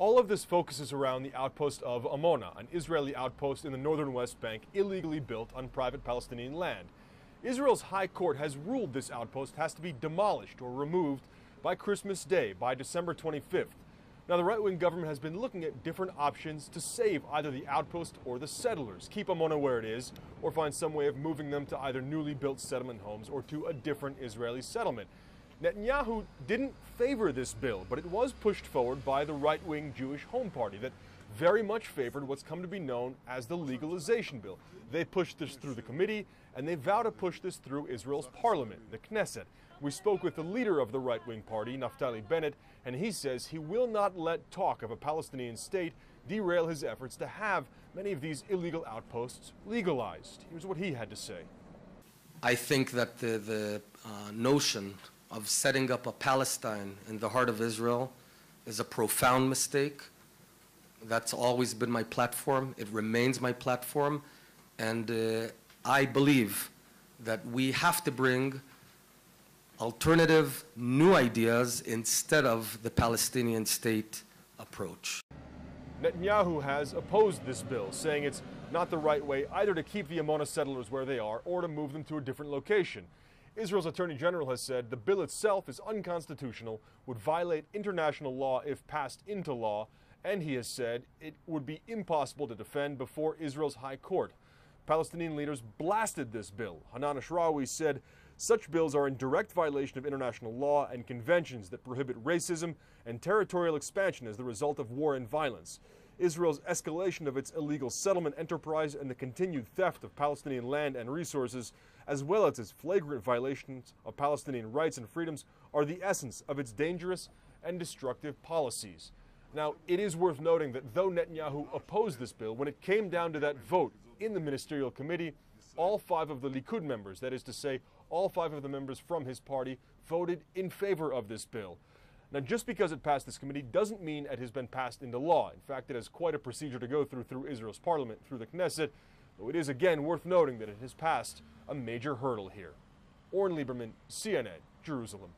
All of this focuses around the outpost of Amona, an Israeli outpost in the northern West Bank illegally built on private Palestinian land. Israel's High Court has ruled this outpost has to be demolished or removed by Christmas Day, by December 25th. Now, the right wing government has been looking at different options to save either the outpost or the settlers, keep Amona where it is, or find some way of moving them to either newly built settlement homes or to a different Israeli settlement. Netanyahu didn't favor this bill, but it was pushed forward by the right wing Jewish Home Party that very much favored what's come to be known as the legalization bill. They pushed this through the committee, and they vow to push this through Israel's parliament, the Knesset. We spoke with the leader of the right wing party, Naftali Bennett, and he says he will not let talk of a Palestinian state derail his efforts to have many of these illegal outposts legalized. Here's what he had to say. I think that the, the uh, notion of setting up a Palestine in the heart of Israel is a profound mistake. That's always been my platform. It remains my platform. And uh, I believe that we have to bring alternative, new ideas instead of the Palestinian state approach. Netanyahu has opposed this bill, saying it's not the right way either to keep the Amona settlers where they are or to move them to a different location. Israel's Attorney General has said the bill itself is unconstitutional, would violate international law if passed into law, and he has said it would be impossible to defend before Israel's High Court. Palestinian leaders blasted this bill. Hanan Ashrawi said such bills are in direct violation of international law and conventions that prohibit racism and territorial expansion as the result of war and violence. Israel's escalation of its illegal settlement enterprise and the continued theft of Palestinian land and resources, as well as its flagrant violations of Palestinian rights and freedoms, are the essence of its dangerous and destructive policies. Now, it is worth noting that though Netanyahu opposed this bill, when it came down to that vote in the ministerial committee, all five of the Likud members, that is to say, all five of the members from his party, voted in favor of this bill. Now, just because it passed this committee doesn't mean it has been passed into law. In fact, it has quite a procedure to go through through Israel's parliament, through the Knesset, though it is again worth noting that it has passed a major hurdle here. Oren Liebermann, CNN, Jerusalem.